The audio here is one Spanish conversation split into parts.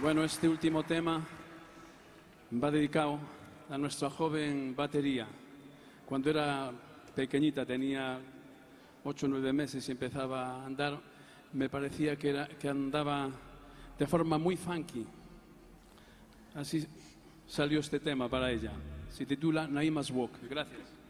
Bueno, este último tema va dedicado a nuestra joven batería. Cuando era pequeñita, tenía ocho o nueve meses y empezaba a andar, me parecía que, era, que andaba de forma muy funky. Así salió este tema para ella. Se titula Naima's Walk. Gracias.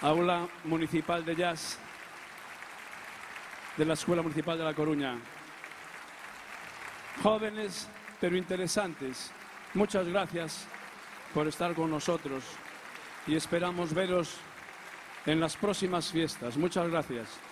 Aula Municipal de Jazz de la Escuela Municipal de La Coruña. Jóvenes pero interesantes, muchas gracias por estar con nosotros y esperamos veros en las próximas fiestas. Muchas gracias.